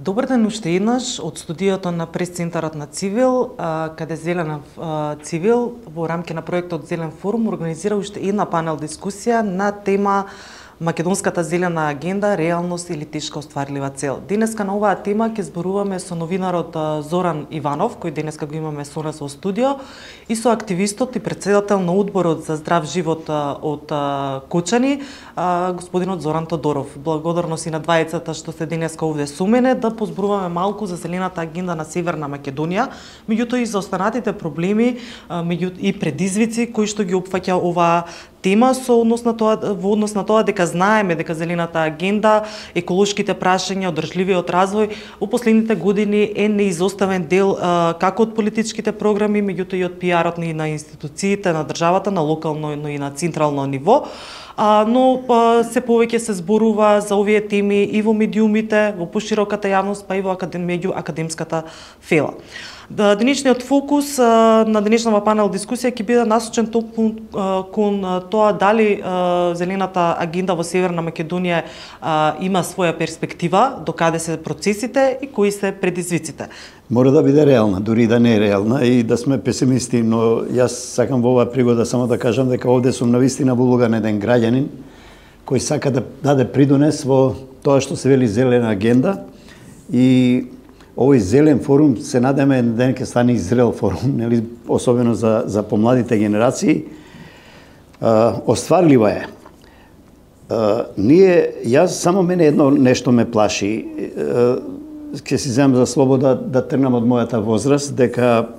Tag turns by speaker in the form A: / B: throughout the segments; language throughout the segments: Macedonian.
A: Добар ден уште еднаш од студиото на прес-центарот на Цивил, каде Зелена Цивил во рамки на проектот Зелен форум организира уште една панел дискусија на тема Македонската зелена агенда, реалност или тешка остварлива цел. Денеска на оваа тема ќе зборуваме со новинарот Зоран Иванов, кој денеска го имаме со нас во студио, и со активистот и председател на одборот за здрав живот од Кочани, господинот Зоран Тодоров. Благодарност и на двајцата што се денеска овде со мене да позборуваме малку за зелената агенда на Северна Македонија, меѓутоа и за останатите проблеми меѓу и предизвици кои што ги опфаќа оваа тема со однос на тоа во однос на тоа дека знаеме дека зелената агенда, еколошките прашања, одржливиот развој во последните години е неизоставен дел а, како од политичките програми, меѓутоа и од пиарот ни на институциите на државата на локално но и на централно ниво. А, но па, се повеќе се зборува за овие теми и во медиумите, во пошироката јавност, па и во академ, меѓу академската фела. Денешниот фокус на денешнава панел дискусија ќе биде насочен токму кон тоа дали зелената агенда во Северна Македонија има своја перспектива, докаде се процесите и кои се предизвиците.
B: Мора да биде реална, дури да не е реална и да сме песимисти, но јас сакам во оваа пригода само да кажам дека овде сум навистина во на еден граѓанин кој сака да даде придонес во тоа што се вели зелена агенда и овој зелен форум се надеме да ден ќе стане изрел форум, нели, особено за, за помладите генерации. А, остварлива е. А, ние, јас само мене едно нешто ме плаши. Ке си земам за слобода да тргнам од мојата возраст, дека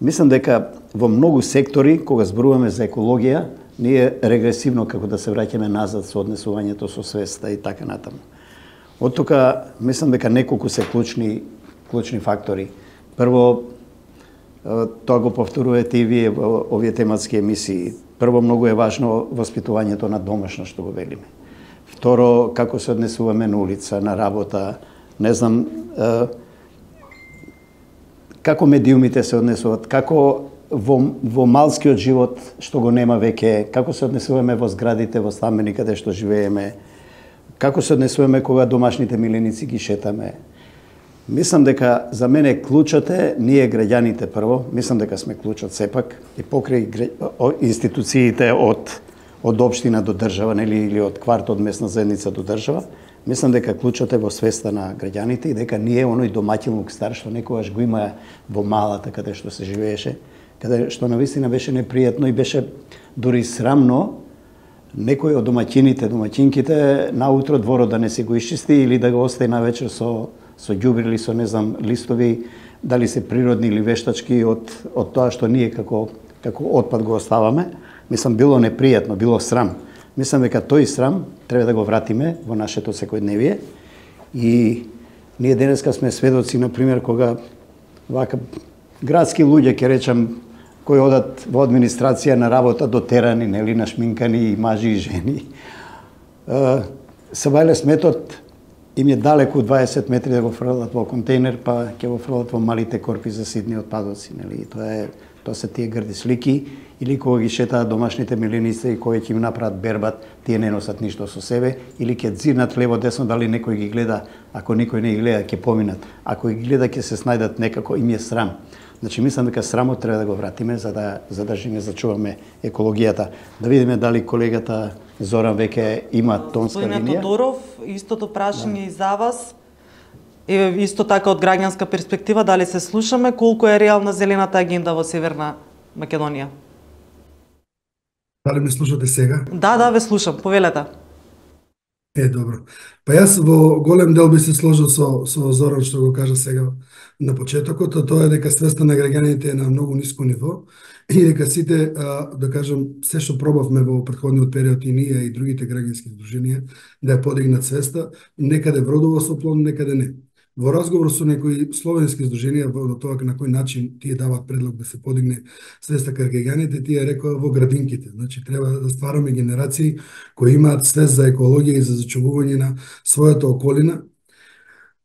B: мислам дека во многу сектори, кога зборуваме за екологија, ние регресивно како да се враќаме назад со однесувањето со свеста и така натаму. Од тука мислам дека неколку се клучни клучни фактори. Прво, тоа го повторувате и вие во овие тематски емисии. Прво, многу е важно воспитувањето на домашно, што го велиме. Второ, како се однесуваме на улица, на работа, не знам, како медиумите се однесуваат, како во, во малскиот живот, што го нема веќе, како се однесуваме во зградите, во стамени каде што живееме, како се однесуваме кога домашните миленици ги шетаме, Мислам дека за мене клучот е ние граѓаните прво, мислам дека сме клучот сепак и покрај институциите од од општина до држава, нели или од кварт од местна заедница до држава, мислам дека клучот е во свеста на граѓаните и дека ние оној домаќинлук стар што некогаш го има во малата каде што се живееше, каде што навистина беше непријатно и беше дури срамно некој од домаќините, домаќинките наутро дворот да не се го исчисти или да го остави на вечер со со ѓубри или со не знам листови, дали се природни или вештачки од од тоа што ние како како отпад го оставаме, мислам било непријатно, било срам. Мислам дека тој срам треба да го вратиме во нашето секојдневие и ние денеска сме сведоци на пример кога вака градски луѓе ќе речам кои одат во администрација на работа до терани, нели, на шминкани и мажи и жени. Се вајле сметот им е далеку 20 метри да го фрлат во контейнер, па ќе го фрлат во малите корпи за сидни отпадоци, нели? Тоа е тоа се тие грди слики или кога ги шетаат домашните миленица и кои ќе им направат бербат, тие не носат ништо со себе или ќе дзирнат лево десно дали некој ги гледа, ако никој не ги гледа ќе поминат. Ако ги гледа ќе се снајдат некако им е срам. Значи мислам дека срамот треба да го вратиме за да задржиме, зачуваме екологијата. Да видиме дали колегата Зоран веќе има тонска линија.
A: Тодоров, истото прашање да. и за вас. Еве исто така од граѓанска перспектива, дали се слушаме колку е реална зелената агенда во Северна Македонија?
C: Дали ме слушате сега?
A: Да, да, ве слушам. Повелете.
C: Е, добро. Па јас во голем дел би се сложил со, со Зоран што го кажа сега на почетокот, а тоа е дека свеста на граѓаните е на многу ниско ниво и дека сите, да кажам, се што пробавме во претходниот период и ние и другите граѓански здруженија да ја подигнат свеста, некаде вродува со плон, некаде не. Во разговор со некои словенски здруженија во тоа на кој начин тие дават предлог да се подигне свеста кај граѓаните, тие рекоа во градинките. Значи треба да ствараме генерации кои имаат свест за екологија и за зачувување на својата околина,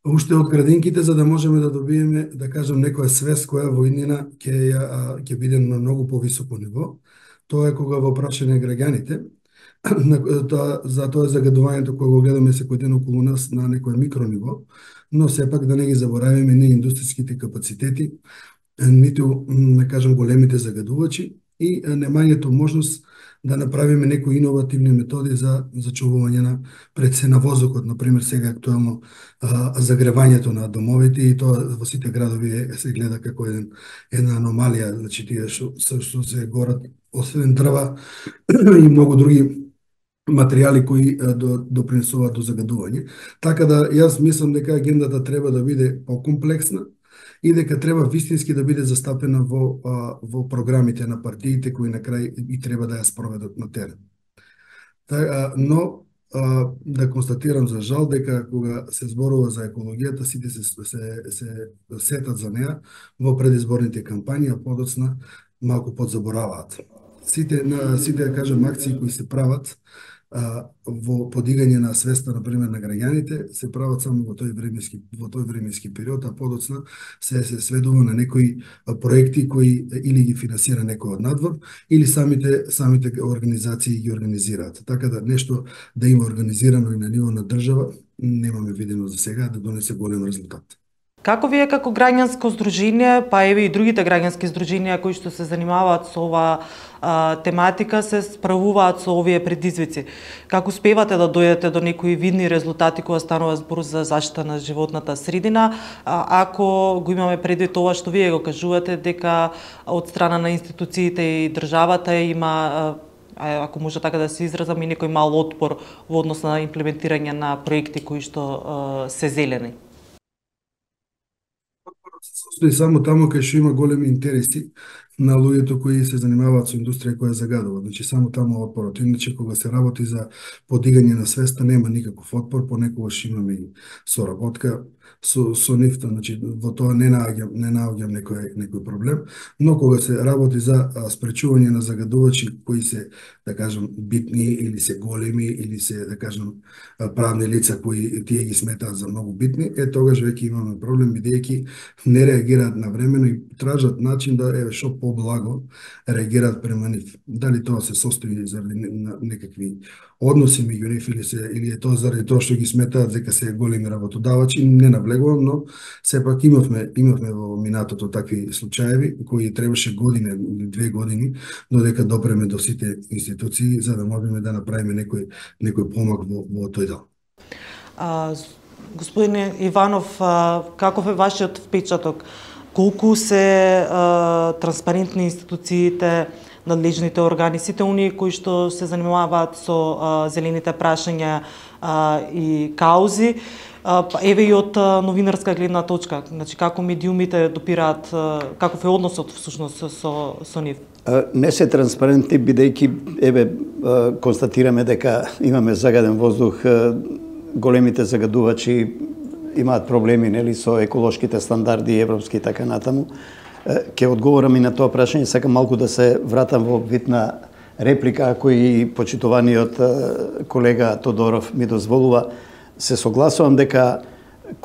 C: уште од градинките за да можеме да добиеме, да кажам, некоја свест која војнина ќе ја ќе биде на многу повисоко ниво. Тоа е кога во прашање граѓаните тоа, за тоа загадувањето кое го гледаме секој ден околу нас на некој микро ниво, но сепак да не ги заборавиме ни индустријските капацитети, ниту, да кажам, големите загадувачи и немањето можност да направиме некои иновативни методи за зачувување на пред се на возокот, на пример сега актуелно а, загревањето на домовите и тоа во сите градови се гледа како еден една аномалија, значи тие што, што се горат освен дрва и многу други материјали кои допринесуваат до загадување. Така да јас мислам дека агендата треба да биде покомплексна и дека треба вистински да биде застапена во во програмите на партиите кои на крај и треба да ја спроведат на терен. Та, но да констатирам за жал дека кога се зборува за екологијата сите се се се сетат за неа во предизборните кампањи, а подоцна малку подзабораваат. Сите на сите да кажам акции кои се прават а, во подигање на свеста на пример на граѓаните се прават само во тој временски во тој временски период, а подоцна се се сведува на некои проекти кои или ги финансира некој од надвор или самите самите организации ги организираат. Така да нешто да има организирано и на ниво на држава немаме видено за сега да донесе голем резултат.
A: Како вие како граѓанско здружение, па еве и другите граѓански здруженија кои што се занимаваат со ова а, тематика се справуваат со овие предизвици? Како успевате да дојдете до некои видни резултати кога станува збор за заштита на животната средина, а, ако го имаме предвид тоа што вие го кажувате дека од страна на институциите и државата има а, ако може така да се изразам, и некој мал отпор во однос на имплементирање на проекти кои што а, се зелени?
C: Се состои само таму кај што има големи интереси на луѓето кои се занимаваат со индустрија која загадува. Значи само таму отпорот. Иначе кога се работи за подигање на свеста нема никаков отпор, понекогаш имаме и соработка со со нифта, значи во тоа не наоѓам не наоѓам некој некој проблем, но кога се работи за спречување на загадувачи кои се да кажам битни или се големи или се да кажам правни лица кои тие ги сметаат за многу битни, е тогаш веќе имаме проблем бидејќи не реагираат на времено и тражат начин да еве што поблаго реагираат према нив. Дали тоа се состои заради некакви односи меѓу нив или се или е тоа заради тоа што ги сметаат дека се големи работодавачи, не навлегувам, но сепак имавме имавме во минатото такви случаеви кои требаше година или две години додека допреме до сите институции за да можеме да направиме некој некој помак во, во тој дел.
A: А, господине Иванов, каков е вашиот впечаток? Колку се а, транспарентни институциите, надлежните органи, сите оние кои што се занимаваат со а, зелените прашања а, и каузи, а, па еве и од а, новинарска гледна точка, значи како медиумите допираат, а, каков е односот всушност со, со, со нив?
B: Не се транспарентни бидејќи еве констатираме дека имаме загаден воздух, големите загадувачи имаат проблеми нели со еколошките стандарди европски и така натаму Ке одговорам и на тоа прашање, сакам малку да се вратам во битна реплика кој почитуваниот колега Тодоров ми дозволува. Се согласувам дека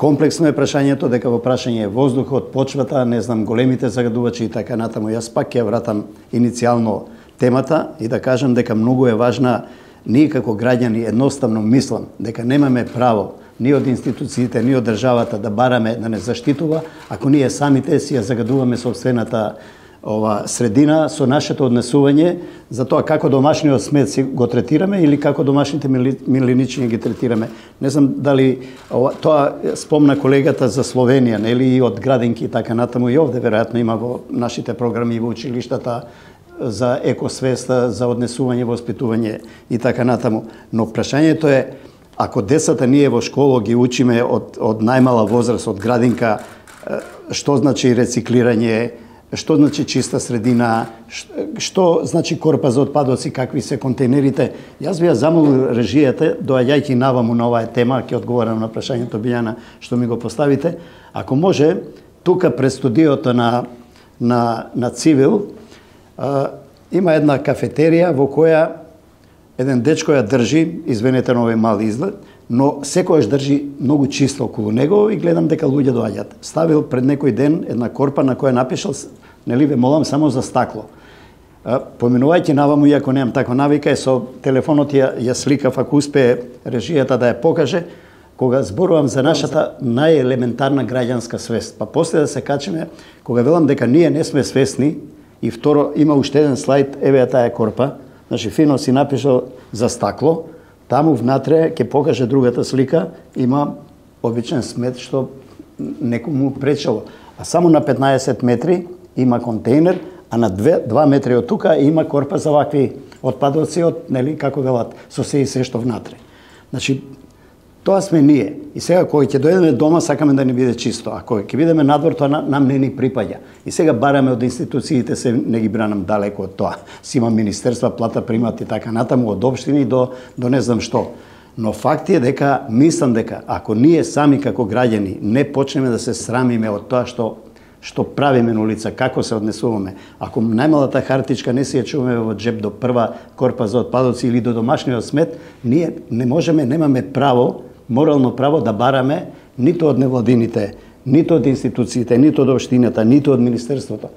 B: комплексно е прашањето, дека во прашање е воздухот, почвата, не знам, големите загадувачи и така натаму. Јас пак ќе вратам иницијално темата и да кажам дека многу е важна ние како граѓани едноставно мислам дека немаме право ни од институциите, ни од државата да бараме да не заштитува, ако ние самите си ја загадуваме собствената ова средина со нашето однесување за тоа како домашниот смет си го третираме или како домашните милинични ги третираме. Не знам дали ова, тоа спомна колегата за Словенија, нели и од градинки и така натаму и овде веројатно има во нашите програми во училиштата за екосвеста, за однесување, воспитување и така натаму. Но прашањето е Ако децата ние во школа ги учиме од, од најмала возраст, од градинка, што значи рециклирање, што значи чиста средина, што значи корпа за отпадоци, какви се контейнерите. Јас би ја замолил режијата, доаѓајќи наваму на оваа тема, ќе одговорам на прашањето Билјана што ми го поставите, ако може, тука пред студиото на, на, на Цивил, а, има една кафетерија во која еден дечко ја држи, извинете на овој мал изглед, но секојаш држи многу чисто околу него и гледам дека луѓе доаѓаат. Ставил пред некој ден една корпа на која напишал, нели ве молам само за стакло. Поминувајќи наваму, иако немам таква навика, е со телефонот ја, ја сликав, ако успее режијата да ја покаже, кога зборувам за нашата најелементарна граѓанска свест. Па после да се качиме, кога велам дека ние не сме свесни, и второ, има уште еден слайд, еве таа корпа, значи фино си напишал за стакло, таму внатре ќе покаже другата слика, има обичен смет што некому пречело. А само на 15 метри има контейнер, а на 2, 2 метри од тука има корпа за вакви отпадоци од, нели, како велат, со се и се што внатре. Значи, тоа сме ние. И сега кога ќе дојдеме дома, сакаме да ни биде чисто. А кога ќе бидеме надвор, тоа нам не ни припаѓа. И сега бараме од институциите, се не ги бранам далеко од тоа. Си има министерства, плата примат и така натаму, од општини до, до не знам што. Но факт е дека, мислам дека, ако ние сами како граѓани не почнеме да се срамиме од тоа што што правиме на улица, како се однесуваме. Ако најмалата хартичка не си ја чуваме во джеб до прва корпа за отпадоци или до домашниот смет, ние не можеме, немаме право, морално право да бараме ниту од невладините, ниту од институциите, ниту од општината, ниту од министерството.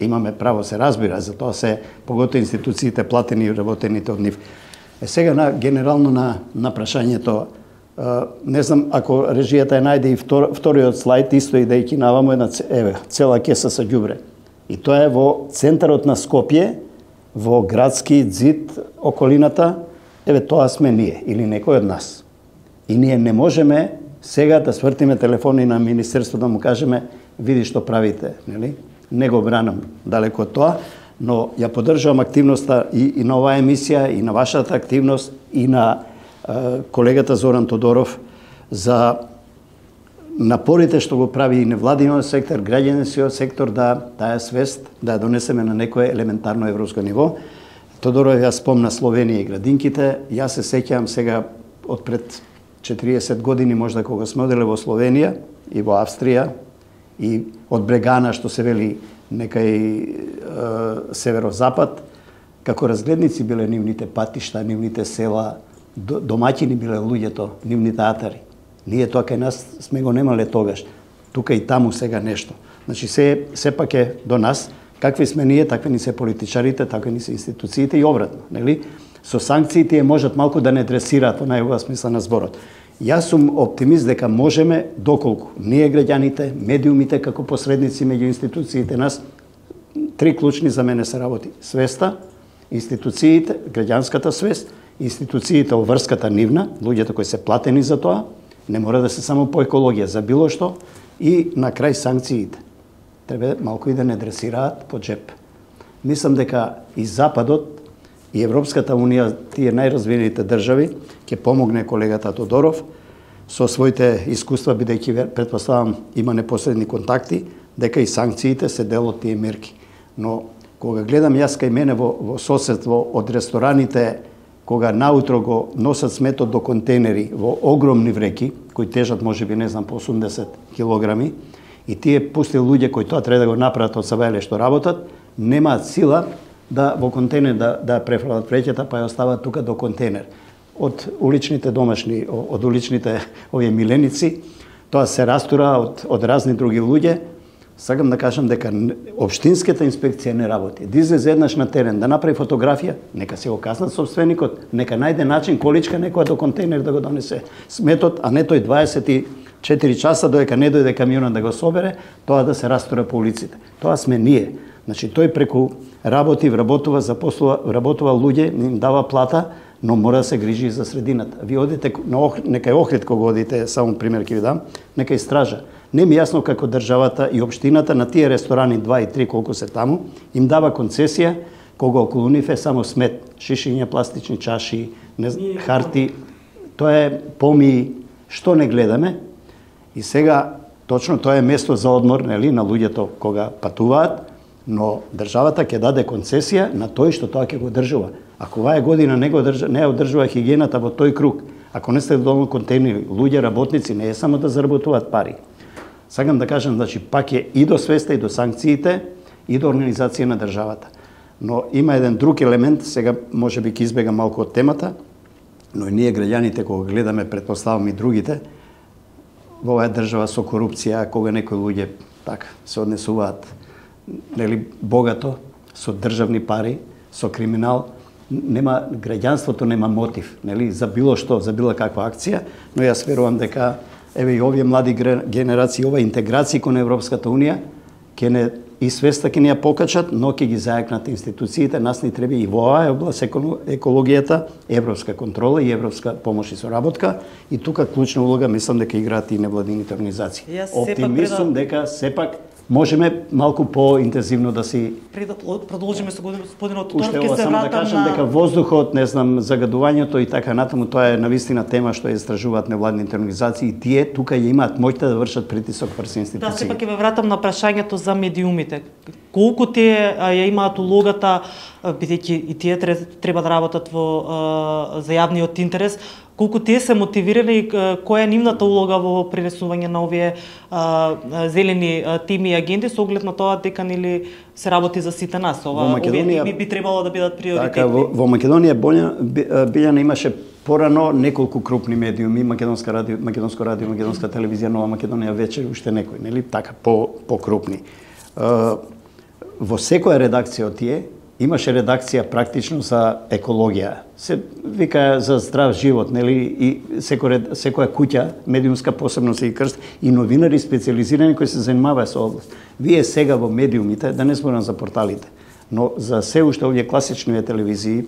B: Имаме право, се разбира, за тоа се погото институциите платени и работените од нив. Е сега на генерално на на прашањето не знам ако режијата е најде и втор, вториот слайд исто и да ја кинаваме една еве цела кеса со ѓубре. И тоа е во центарот на Скопје, во градски зид околината, еве тоа сме ние или некој од нас. И ние не можеме сега да свртиме телефони на министерството да му кажеме види што правите, нели? Не го бранам далеко од тоа, но ја поддржувам активноста и, и на оваа емисија, и на вашата активност, и на колегата Зоран Тодоров за напорите што го прави и невладиниот сектор, граѓанскиот сектор да таа свест да ја донесеме на некое елементарно европско ниво. Тодоров ја спомна Словенија и градинките. Јас се сеќавам сега од пред 40 години можда кога сме оделе во Словенија и во Австрија и од Брегана што се вели некај е, северозапад, како разгледници биле нивните патишта, нивните села, домаќини биле луѓето, нивните атари. Ние тоа кај нас сме го немале тогаш. Тука и таму сега нешто. Значи се сепак е до нас какви сме ние, такви ни се политичарите, такви ни се институциите и обратно, нели? Со санкциите е можат малку да не дресираат во најубава смисла на зборот. Јас сум оптимист дека можеме доколку ние граѓаните, медиумите како посредници меѓу институциите нас три клучни за мене се работи. Свеста, институциите, граѓанската свест институциите врската нивна, луѓето кои се платени за тоа, не мора да се само по екологија, за било што, и на крај санкциите. Треба малку и да не дресираат по джеп. Мислам дека и Западот, и Европската Унија, тие најразвиените држави, ќе помогне колегата Тодоров со своите искуства, бидејќи предпоставам има непосредни контакти, дека и санкциите се дел од тие мерки. Но кога гледам јас кај мене во, во соседство од рестораните кога наутро го носат сметот до контейнери во огромни вреки, кои тежат можеби не знам по 80 килограми, и тие пусти луѓе кои тоа треба да го направат од сабајле што работат, немаат сила да во контейнер да, да префрлат вреќата, па ја остават тука до контейнер. Од уличните домашни, од уличните овие миленици, тоа се растура од, од разни други луѓе, сакам да кажам дека општинската инспекција не работи. Да излезе еднаш на терен, да направи фотографија, нека се го казнат собственикот, нека најде начин количка некоја до контейнер да го донесе сметот, а не тој 24 часа додека не дојде камионот да го собере, тоа да се растура по улиците. Тоа сме ние. Значи тој преку работи, вработува, запослува, вработува луѓе, им дава плата, но мора да се грижи за средината. Ви одите на Ох, некај Охрид кога одите, само пример ќе ви дам, некај стража Не ми јасно како државата и општината на тие ресторани 2 и 3 колку се таму, им дава концесија кога околу нив е само смет, шишиња, пластични чаши, не, харти, тоа е поми, што не гледаме. И сега, точно тоа е место за одмор, нели, на луѓето кога патуваат, но државата ќе даде концесија на тој што тоа ќе го држува. Ако оваа година не го држа, не одржува хигиената во тој круг, ако не сте доволно контейнери, луѓе, работници, не е само да заработуваат пари, Сакам да кажам, значи, пак е и до свеста, и до санкциите, и до организација на државата. Но има еден друг елемент, сега може би ќе избегам малку од темата, но и ние граѓаните кога гледаме, предпоставам и другите, во оваа држава со корупција, кога некои луѓе так се однесуваат нели богато со државни пари, со криминал, нема граѓанството нема мотив, нели, за било што, за било каква акција, но јас верувам дека еве и овие млади генерации, ова интеграција кон Европската унија ќе не и свеста ќе ни ја покачат, но ќе ги зајакнат институциите, нас ни треба и во оваа област екологијата, европска контрола и европска помош и соработка и тука клучна улога мислам дека играат и невладините организации. Оптимистум дека сепак можеме малку поинтензивно да си
A: пред да продолжиме со господинот
B: Уште ова само да кажам на... дека воздухот, не знам, загадувањето и така натаму тоа е навистина тема што ја истражуваат невладните организации и тие тука ја имаат моќта да вршат притисок врз институции.
A: Да, сепак ќе ве вратам на прашањето за медиумите. Колку тие ја имаат улогата бидејќи и тие треба да работат во за јавниот интерес, колку тие се мотивирани и која е нивната улога во пренесување на овие зелени а, тими и агенди со оглед на тоа дека нели се работи за сите нас. Ова Македонија, овие би требало да бидат приоритетни. Така,
B: во, во Македонија Билјана имаше порано неколку крупни медиуми, Македонска радио, Македонско радио, Македонска телевизија, Нова Македонија вече уште некои, нели, така по по крупни. Во секоја редакција од тие имаше редакција практично за екологија. Се вика за здрав живот, нели, и секоја, секоја куќа, медиумска посебно се и крст, и новинари специализирани кои се занимаваат со област. Вие сега во медиумите, да не зборам за порталите, но за се уште овие класични телевизии,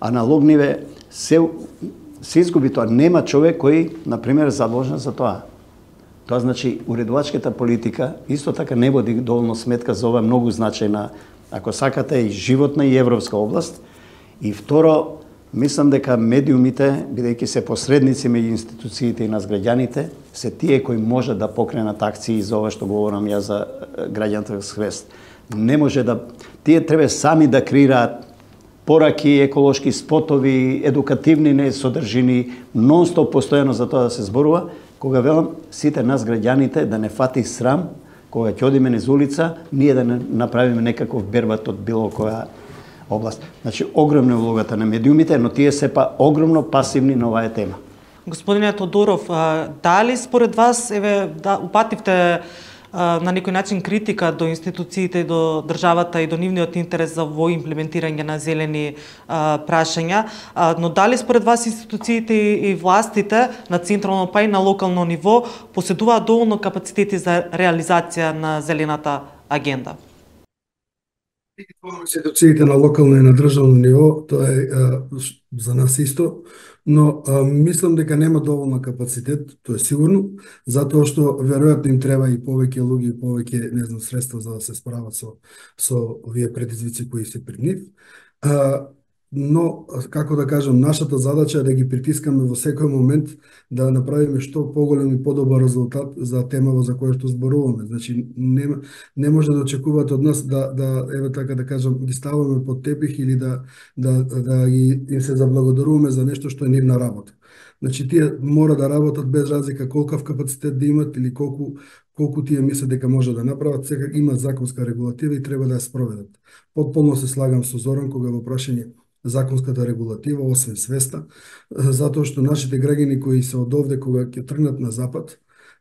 B: аналогниве, се, се изгуби тоа. Нема човек кој, например, задолжен за тоа. Тоа значи, уредувачката политика исто така не води доволно сметка за ова многу значајна ако сакате и животна и европска област. И второ, мислам дека медиумите, бидејќи се посредници меѓу институциите и нас граѓаните, се тие кои може да покренат акции за ова што говорам ја за граѓанска свест. Не може да тие треба сами да креираат пораки, еколошки спотови, едукативни не содржини, нонстоп постојано за тоа да се зборува, кога велам сите нас граѓаните да не фати срам кога ќе одиме низ улица, ние да направиме некаков бербат од било која област. Значи, огромна улогата на медиумите, но тие се па огромно пасивни на оваа тема.
A: Господине Тодоров, дали според вас, еве, да, упативте на некој начин критика до институциите, до државата и до нивниот интерес за во имплементирање на зелени а, прашања, а, но дали според вас институциите и, и властите на централно па и на локално ниво поседуваат доволно капацитети за реализација на зелената агенда?
C: Институциите на локално и на државно ниво, тоа е а, за нас исто, но а, мислам дека нема доволно капацитет, тоа е сигурно, затоа што веројатно им треба и повеќе луѓе и повеќе, не знам, средства за да се справат со со овие предизвици кои се пред нив. А, но, како да кажам, нашата задача е да ги притискаме во секој момент да направиме што поголем и подобар резултат за темава за која што зборуваме. Значи, не, не може да очекуваат од нас да, да еве така да кажам, ги ставаме под тепих или да, да, да ги, им се заблагодаруваме за нешто што е нивна работа. Значи, тие мора да работат без разлика колкав капацитет да имат или колку колку тие мислат дека може да направат, сега има законска регулатива и треба да ја спроведат. Потполно се слагам со Зоран кога во прашање законската регулатива, освен свеста, затоа што нашите граѓани кои се од овде кога ќе тргнат на запад,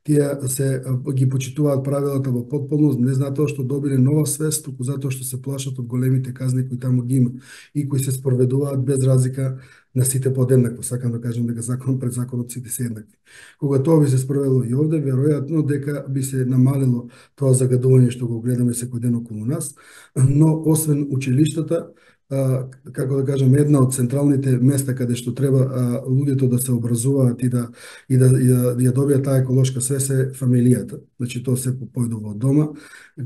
C: тие се ги почитуваат правилата во потполност, не затоа што добиле нова свест, туку затоа што се плашат од големите казни кои таму ги има и кои се спроведуваат без разлика на сите подеднакво. Сакам да кажам дека закон пред законот сите се еднакви. Кога тоа би се спровело и овде, веројатно дека би се намалило тоа загадување што го гледаме секој ден околу нас, но освен училиштата, како да кажам, една од централните места каде што треба а, луѓето да се образуваат и да и да, и да, ја да добијат таа еколошка свест е фамилијата. Значи тоа се појдува од дома.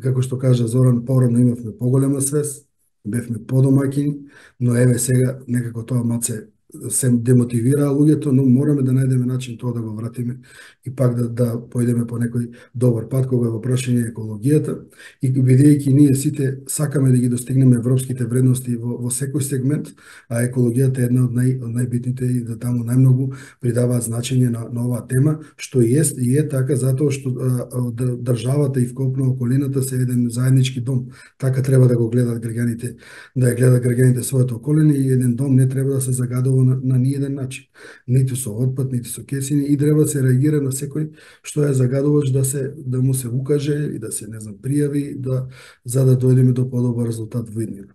C: Како што кажа Зоран, порано имавме поголема свест, бевме подомакин, но еве сега некако тоа маце се демотивира луѓето, но мораме да најдеме начин тоа да го вратиме и пак да, да појдеме по некој добар пат кога е во прашање екологијата и бидејќи ние сите сакаме да ги достигнеме европските вредности во, во секој сегмент, а екологијата е една од, нај, од најбитните и да таму најмногу придаваат значење на, на оваа тема, што и е, и е така затоа што а, државата и вкопно околината се еден заеднички дом. Така треба да го гледат граѓаните, да ја гледат граѓаните својата околина и еден дом не треба да се загадува на, на ниеден начин. Ниту со отпад, ниту со кесини и треба да се реагира на секој што е загадувач да се да му се укаже и да се не знам пријави да за да дојдеме до подобар резултат во иднина.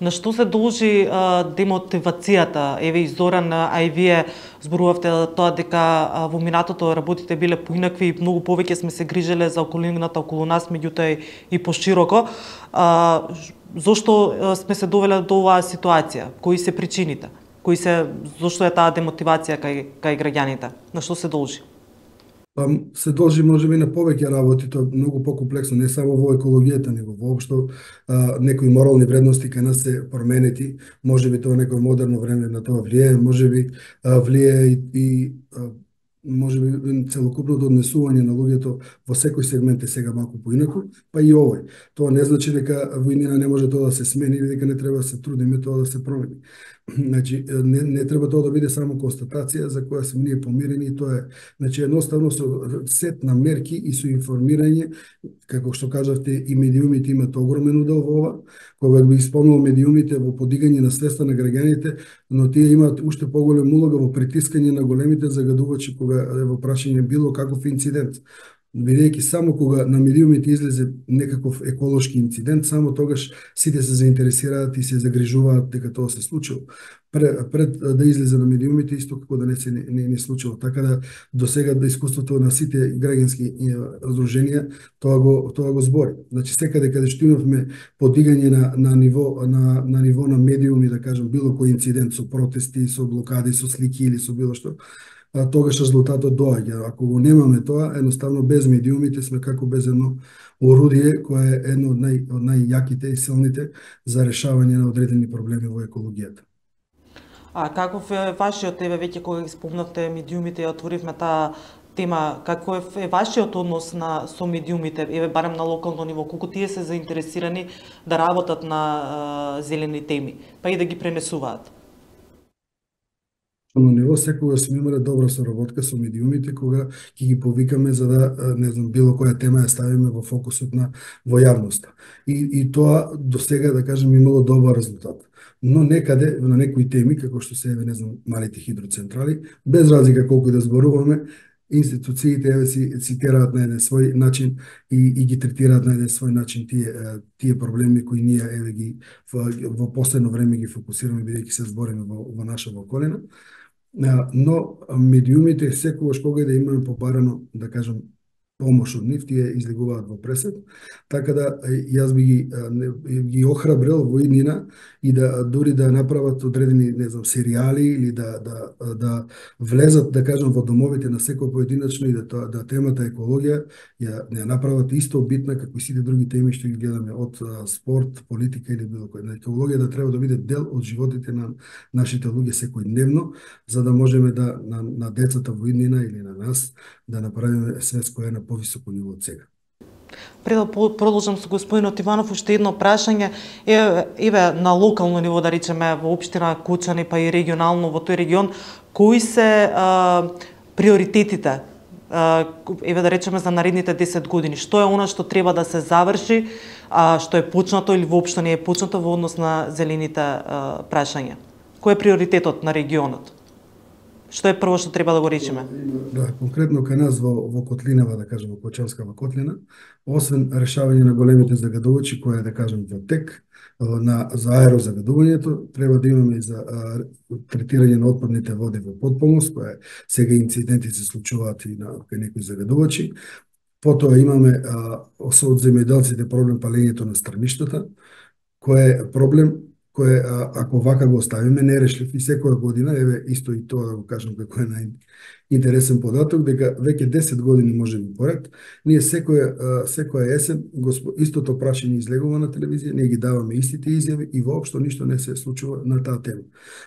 A: На што се должи а, демотивацијата? Еве и Зоран, а и вие зборувавте тоа дека а, во минатото работите биле поинакви и многу повеќе сме се грижеле за околината околу нас, меѓутоа и пошироко. А, зошто сме се довеле до оваа ситуација? Кои се причините? Кои се зошто е таа демотивација кај кај граѓаните? На што се должи?
C: Па се должи можеби на повеќе работи, тоа е многу покомплексно, не само во екологијата, него воопшто некои морални вредности кај нас се променети, можеби тоа некој модерно време на тоа влие, можеби влие и, и може би целокупното однесување на луѓето во секој сегмент е сега малку поинаку, па и овој. Тоа не значи дека војнина не може тоа да се смени или дека не треба да се трудиме тоа да се промени. Значи, не, не треба тоа да биде само констатација за која сме ние помирени тоа е, значи, едноставно со сет на мерки и со информирање, како што кажавте, и медиумите имат огромен удел во ова, кога би исполнил медиумите во подигање на свеста на граѓаните, но тие имаат уште поголем улога во притискање на големите загадувачи кога е во прашање било каков инцидент бидејќи само кога на медиумите излезе некаков еколошки инцидент, само тогаш сите се заинтересираат и се загрижуваат дека тоа се случило. Пред, пред да излезе на медиумите, исто како да не се не, не, не случило. Така да до сега да искуството на сите граѓански раздруженија тоа го тоа го збори. Значи секаде каде што имавме подигање на на ниво на на ниво на медиуми, да кажам, било кој инцидент со протести, со блокади, со слики или со било што, тогаш резултатот доаѓа. Ако го немаме тоа, едноставно без медиумите сме како без едно орудие кое е едно од, нај, од најјаките и силните за решавање на одредени проблеми во екологијата.
A: А каков е вашиот еве веќе кога ги спомнавте медиумите и отворивме таа тема, каков е вашиот однос на со медиумите, еве барем на локално ниво, колку тие се заинтересирани да работат на е, зелени теми, па и да ги пренесуваат?
C: На ниво секогаш сме имале добра соработка со медиумите кога ќе ги повикаме за да не знам било која тема ја ставиме во фокусот на во јавноста. И и тоа до сега да кажем имало добар резултат. Но некаде на некои теми како што се еве не знам малите хидроцентрали, без разлика колку да зборуваме, институциите еве си цитираат на еден свој начин и, и ги третираат на еден свој начин тие тие проблеми кои ние еве ги во, во последно време ги фокусираме бидејќи се збориме во, во наша околина но медиумите секогаш кога да имаме побарано, да кажам, помош од нив, тие излегуваат во пресет, така да јас би ги, ги охрабрил во иднина и да дури да направат одредени, не знам, серијали или да, да, да влезат, да кажам, во домовите на секој поединечно и да, да темата екологија ја, ја направат исто битна како и сите други теми што ги гледаме од спорт, политика или било кој. Екологија да треба да биде дел од животите на нашите луѓе секојдневно, за да можеме да на, на децата во иднина или на нас да направиме свет кој е на повисоко ниво од сега.
A: Пред да продолжам со господинот Иванов, уште едно прашање. Е, еве, на локално ниво, да речеме, во општина Кучани, па и регионално во тој регион, кои се а, приоритетите еве да речеме за наредните 10 години. Што е она што треба да се заврши, а што е почнато или воопшто не е почнато во однос на зелените а, прашања? Кој е приоритетот на регионот? Што е прво што треба да го речеме?
C: Да, конкретно кај нас во, во Котлинава, да кажеме, Кочанскава Котлина, освен решавање на големите загадувачи, кои е, да кажем, во тек, на, за аерозагадувањето, треба да имаме и за а, третирање на отпадните води во подпомост, која сега инциденти се случуваат и на кај некои загадувачи. Потоа имаме а, со од земјоделците проблем палењето на страништата, кој е проблем кое ако вака го оставиме нерешлив и секоја година, еве исто и тоа да го кажам како е нај интересен податок дека веќе 10 години може би поред, ние секоја секоја есен истото прашање излегува на телевизија, ние ги даваме истите изјави и воопшто ништо не се случува на таа тема.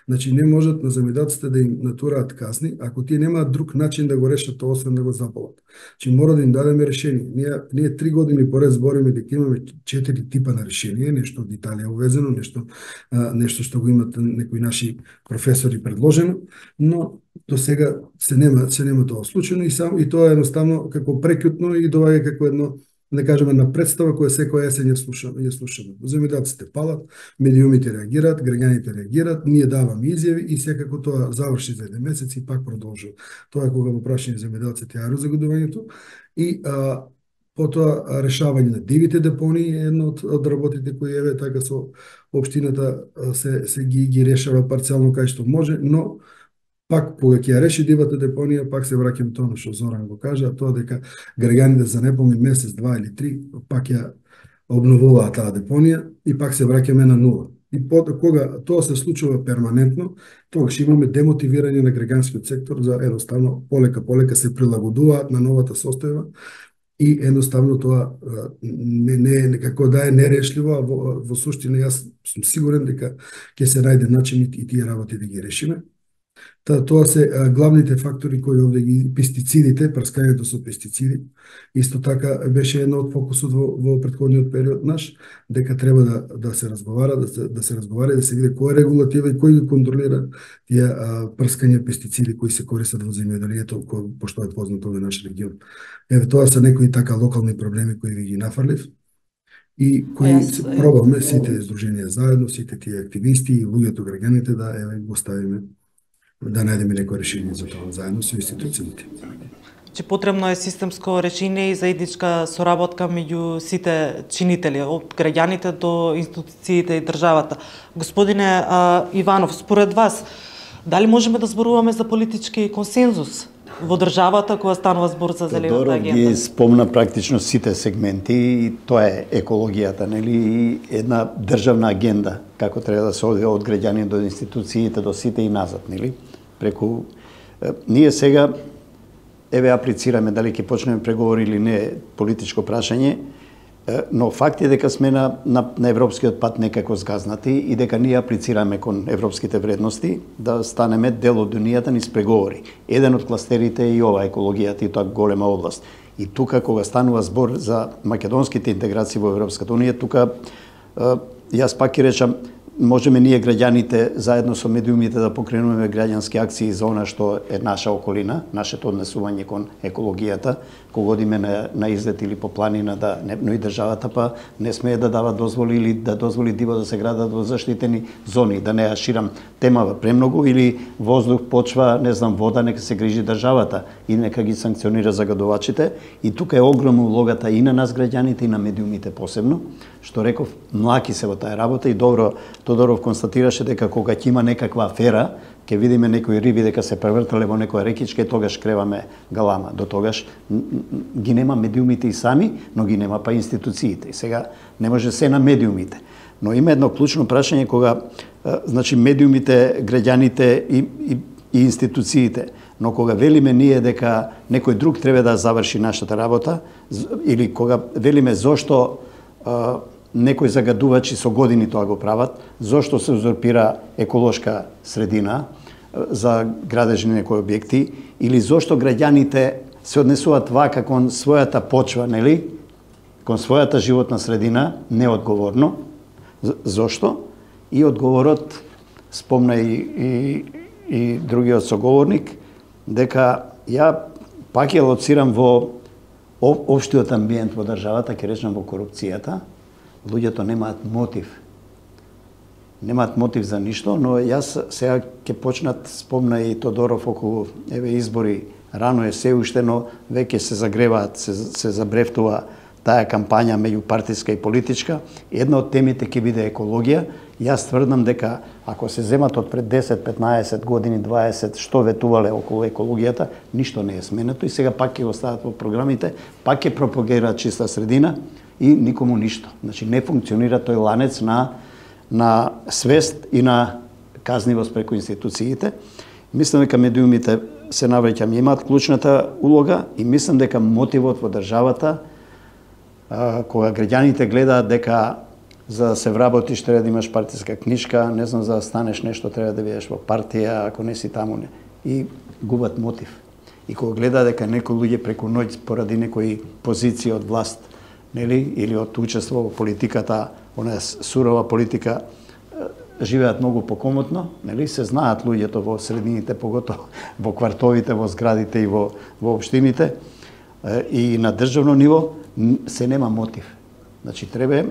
C: Значи не можат на земјоделците да им натураат казни ако тие немаат друг начин да го решат тоа освен да го запалат. Значи мора да им дадеме решение. Ние ние три години поред збориме дека имаме четири типа на решение, нешто од Италија увезено, нешто нешто што го имат некои наши професори предложено, но до сега се нема се нема тоа случајно и само и тоа е едноставно како прекјутно и доаѓа како едно да кажеме на представа која секоја есен ја слушаме, ја слушаме. Земјоделците палат, медиумите реагираат, граѓаните реагираат, ние даваме изјави и секако тоа заврши за еден месец и пак продолжува. Тоа е кога го прашање земјоделците аерозагодувањето и а, Потоа решавање на дивите депонии е едно од, од работите кои еве така со општината се се ги ги решава парцијално кај што може, но пак кога ќе ја реши дивата депонија, пак се враќам тоа што Зоран го кажа, тоа дека граѓаните за неполни месец, два или три, пак ја обновуваат таа депонија и пак се враќаме на нула. И под, кога тоа се случува перманентно, тогаш имаме демотивирање на греганскиот сектор за едноставно полека полека се прилагодуваат на новата состојба и едноставно тоа не, не некако да е нерешливо, а во, во суштина јас сум сигурен дека ќе се најде начин и тие работи да ги решиме. Та, тоа се а, главните фактори кои овде ги пестицидите, прскањето со пестициди. Исто така беше едно од фокусот во, во предходниот период наш, дека треба да, да се разговара, да се, да се разговара и да се види кој е регулатива и кој ги контролира тие а, прскања пестициди кои се користат во земјоделието, кој пошто е познато во наш регион. Еве тоа се некои така локални проблеми кои ви ги нафрлив и кои пробаме сите здруженија заедно, сите тие активисти и луѓето граѓаните да еве го ставиме да најдеме некој решение за тоа заедно со институциите.
A: Че потребно е системско решение и заедничка соработка меѓу сите чинители, од граѓаните до институциите и државата. Господине а, Иванов, според вас, дали можеме да зборуваме за политички консензус во државата кога станува збор за зелената агенда?
B: ги спомна практично сите сегменти и тоа е екологијата, нели, и една државна агенда како треба да се одвива од граѓани до институциите, до сите и назад, нели? Преку ние сега еве аплицираме дали ќе почнеме преговори или не политичко прашање, но факт е дека сме на, на, на европскиот пат некако згазнати и дека ние аплицираме кон европските вредности да станеме дел од унијата ни преговори. Еден од кластерите е и ова екологијата и тоа голема област. И тука кога станува збор за македонските интеграции во Европската унија, тука јас пак ќе речам можеме ние граѓаните заедно со медиумите да покренуваме граѓански акции за она што е наша околина, нашето однесување кон екологијата, кога одиме на, на излет или по планина, да, не, но и државата па не смее да дава дозволи или да дозволи диво да се градат во заштитени зони, да не ја ширам темава премногу или воздух, почва, не знам, вода, нека се грижи државата и нека ги санкционира загадувачите. И тука е огромна улогата и на нас граѓаните и на медиумите посебно, што реков, млаки се во таа работа и добро Тодоров констатираше дека кога ќе има некаква афера, ќе видиме некои риби дека се превртале во некоја рекичка и тогаш креваме галама. До тогаш ги нема медиумите и сами, но ги нема па институциите. И сега не може се на медиумите. Но има едно клучно прашање кога значи медиумите, граѓаните и, и, и институциите, но кога велиме ние дека некој друг треба да заврши нашата работа или кога велиме зошто некои загадувачи со години тоа го прават, зошто се узурпира еколошка средина за градежни некои објекти, или зошто граѓаните се однесуваат вака кон својата почва, нели? Кон својата животна средина, неодговорно. Зошто? И одговорот, спомна и, и, и другиот соговорник, дека ја пак ја лоцирам во општиот амбиент во државата, ќе речам во корупцијата, луѓето немаат мотив. Немаат мотив за ништо, но јас сега ќе почнат, спомна и Тодоров околу еве избори, рано е се уште, но веќе се загреваат, се, се забрефтува таа кампања меѓу партиска и политичка. Една од темите ќе биде екологија. Јас тврдам дека ако се земат од пред 10, 15 години, 20, што ветувале околу екологијата, ништо не е сменето и сега пак ќе го стават во програмите, пак ќе пропагираат чиста средина и никому ништо. Значи не функционира тој ланец на на свест и на казнивост преку институциите. Мислам дека медиумите се навреќам имаат клучната улога и мислам дека мотивот во државата кога граѓаните гледаат дека за да се вработиш треба да имаш партиска книжка, не знам за да станеш нешто треба да бидеш во партија, ако не си таму не. И губат мотив. И кога гледа дека некои луѓе преку ноќ поради некои позиции од власт нели, или од учество во политиката, она сурова политика, живеат многу покомотно, нели, се знаат луѓето во средините, поготово во квартовите, во зградите и во, во општините, и на државно ниво се нема мотив. Значи, треба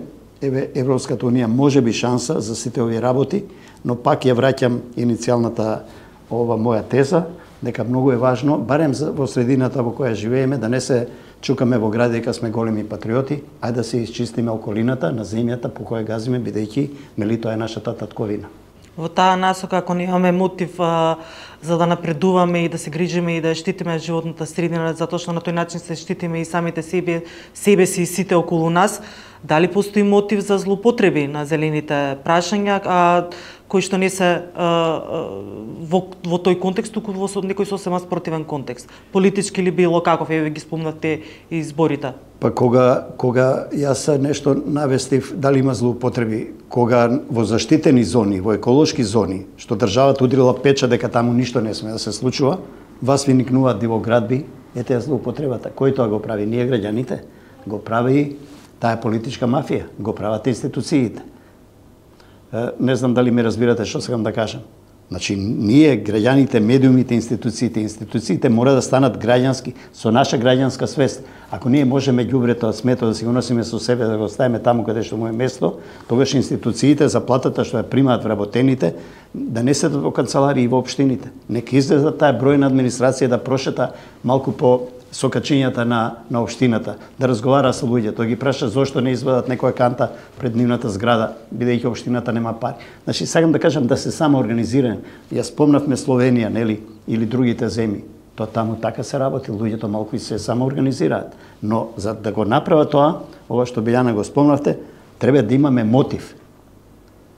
B: еве Европската унија може би шанса за сите овие работи, но пак ја враќам иницијалната ова моја теза, дека многу е важно, барем во средината во која живееме, да не се чукаме во град дека сме големи патриоти, ајде да се изчистиме околината на земјата по која газиме бидејќи мели тоа е нашата татковина.
A: Во таа насока, ако немаме мотив а, за да напредуваме и да се грижиме и да штитиме животната средина, затоа што на тој начин се штитиме и самите себе, себе си и сите околу нас, дали постои мотив за злоупотреби на зелените прашања, а, кои што не се во, во тој контекст, туку во некој сосема спротивен контекст, политички или било каков, еве ги спомнавте изборите.
B: Па кога, кога јас нешто навестив, дали има злоупотреби, кога во заштитени зони, во еколошки зони, што државата удрила печа дека таму ништо не сме да се случува, вас виникнуваат дивоградби, ете ја злоупотребата. Кој тоа го прави? Ние граѓаните. Го прави таа политичка мафија, го прават институциите. Не знам дали ме разбирате што сакам да кажам. Значи, ние, граѓаните, медиумите, институциите, институциите мора да станат граѓански, со наша граѓанска свест. Ако ние можеме ѓубрето од смето да си го носиме со себе, да го ставиме таму каде што му е место, тогаш институциите за платата што ја примаат вработените, да не седат во канцеларии и во општините. Нека излезат таа бројна администрација да прошета малку по со качињата на, на општината, да разговара со луѓето, да ги праша зошто не извадат некоја канта пред нивната зграда, бидејќи општината нема пари. Значи, сакам да кажам да се само организиран. Ја спомнавме Словенија, нели, или другите земји. Тоа таму така се работи, луѓето малку и се само организираат. Но за да го направат тоа, ова што Билјана го спомнавте, треба да имаме мотив.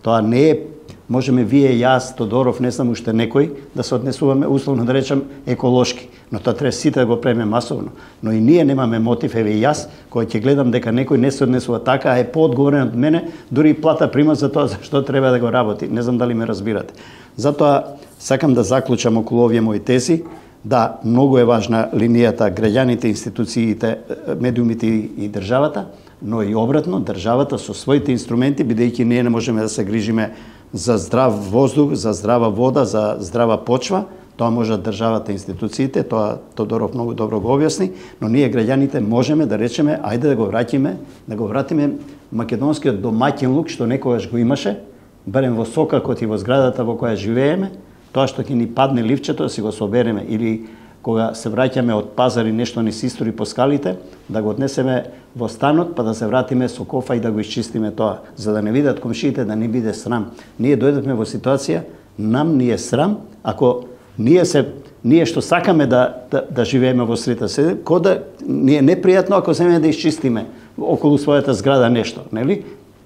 B: Тоа не е можеме вие, јас, Тодоров, не знам уште некој, да се однесуваме, условно да речам, еколошки. Но тоа треба сите да го преме масовно. Но и ние немаме мотив, еве и јас, кој ќе гледам дека некој не се однесува така, а е поодговорен од мене, дури и плата прима за тоа што треба да го работи. Не знам дали ме разбирате. Затоа сакам да заклучам околу овие мои тези, да, многу е важна линијата граѓаните, институциите, медиумите и државата, но и обратно, државата со своите инструменти, бидејќи ние не можеме да се грижиме за здрав воздух, за здрава вода, за здрава почва, тоа можат да државата и институциите, тоа Тодоров многу добро го објасни, но ние граѓаните можеме да речеме, ајде да го враќиме, да го вратиме македонскиот домаќин лук што некогаш го имаше, барем во сокакот и во зградата во која живееме, тоа што ќе ни падне ливчето да си го собереме или кога се враќаме од пазар и нешто ни се истори по скалите, да го однесеме во станот, па да се вратиме со кофа и да го изчистиме тоа, за да не видат комшиите да не биде срам. Ние дојдовме во ситуација, нам ни е срам, ако ние се ние што сакаме да, да, да живееме во срета се, кода ни е непријатно ако земеме да изчистиме околу својата зграда нешто, нели?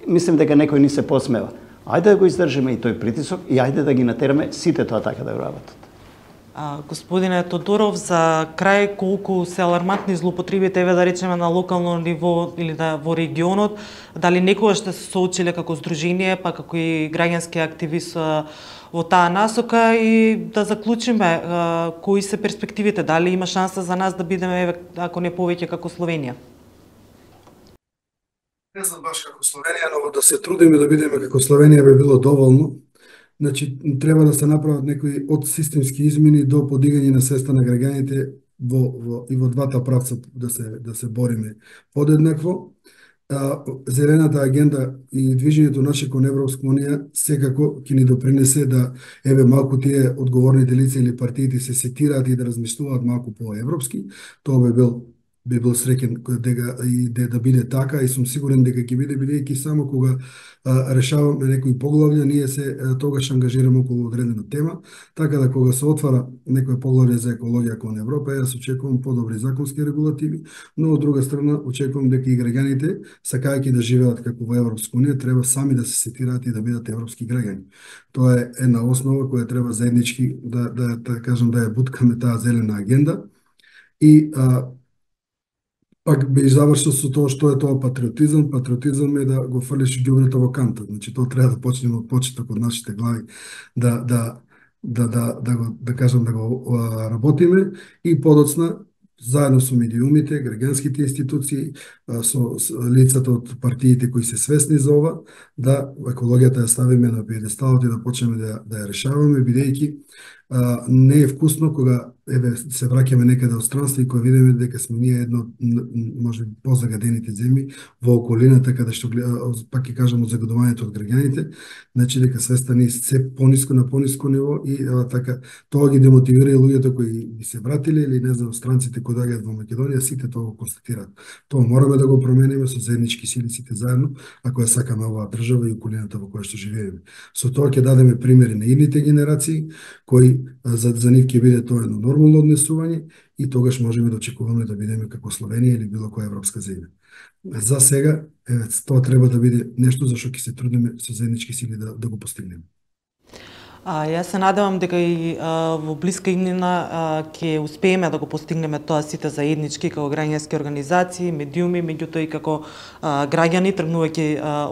B: Мислим дека некој ни се посмева. Ајде да го издржиме и тој притисок и ајде да ги натераме сите тоа така да го работат.
A: Господине Тодоров, за крај колку се алармантни злоупотребите, еве да речеме на локално ниво или да во регионот, дали некогаш сте се соочиле како здружение, па како и граѓански активист во таа насока? И да заклучиме кои се перспективите, дали има шанса за нас да бидеме ако не повеќе како Словенија?
C: Не знам баш како Словенија, но да се трудиме да бидеме како Словенија би било доволно. Значи, треба да се направат некои од системски измени до подигање на свеста на граѓаните во, во, и во двата правца да се, да се бориме подеднакво. А, зелената агенда и движењето наше кон Европска унија секако ќе ни допринесе да еве малку тие одговорните лица или партиите се сетираат и да размислуваат малку по европски. Тоа би бил би бил среќен дека и де, да биде така и сум сигурен дека ќе биде бидејќи само кога а, решаваме некои поглавја, ние се а, тогаш ангажираме околу одредена тема, така да кога се отвара некое поглавје за екологија кон Европа, јас очекувам подобри законски регулативи, но од друга страна очекувам дека и граѓаните, сакајќи да живеат како во Европска унија, треба сами да се сетираат и да бидат европски граѓани. Тоа е една основа која треба заеднички да, да, да кажам да ја буткаме таа зелена агенда. И а, пак би завршил со тоа што е тоа патриотизам. Патриотизам е да го фрлиш ѓубрето во канта. Значи тоа треба да почнеме од почеток од нашите глави да да да да да го да кажам да го работиме и подоцна заедно со медиумите, граѓанските институции, со, со лицата од партиите кои се свесни за ова, да екологијата ја ставиме на пиедесталот и да почнеме да, да ја решаваме, бидејќи не е вкусно кога еве се враќаме некаде од странство и кога видиме дека сме ние едно може позагадените земји во околината каде што пак ќе кажам од загадувањето од граѓаните, значи дека свеста ни се пониско на пониско ниво и а, така тоа ги демотивира и луѓето кои би се вратиле или не знам странците кои доаѓаат во Македонија, сите тоа го констатираат. Тоа мораме да го промениме со заеднички сили сите заедно, ако ја сакаме оваа држава и околината во која што живееме. Со тоа ќе дадеме примери на идните генерации кои за, за нив ќе биде тоа едно нормално однесување и тогаш можеме да очекуваме да бидеме како Словенија или било која европска земја. За сега, е, тоа треба да биде нешто за што ќе се трудиме со заеднички сили да, да го постигнеме.
A: А, јас се надевам дека и а, во блиска имнина ќе успееме да го постигнеме тоа сите заеднички како граѓански организации, медиуми, меѓутоа и како а, граѓани тргнувајќи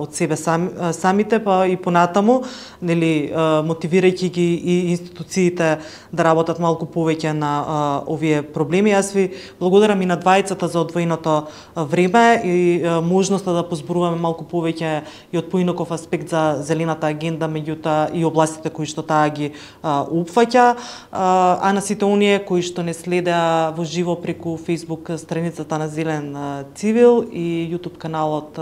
A: од себе сам, а, самите, па и понатаму, нели мотивирајќи ги и институциите да работат малку повеќе на а, овие проблеми. Јас ви благодарам и на двајцата за одвоеното време и а, можноста да позборуваме малку повеќе и од поинаков аспект за зелената агенда, меѓутоа и областите кои што таа ги упфаќа, а на сите оние кои што не следеа во живо преку Facebook страницата на Зелен Цивил и YouTube каналот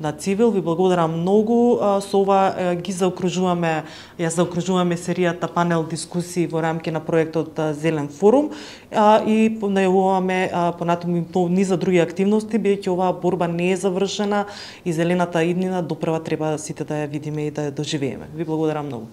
A: на Цивил. Ви благодарам многу. Со ова ги заокружуваме, ја заокружуваме серијата панел дискусии во рамки на проектот Зелен форум и најавуваме понатаму и низа други активности, бидејќи оваа борба не е завршена и зелената иднина допрва треба сите да ја видиме и да ја доживееме. Ви благодарам многу.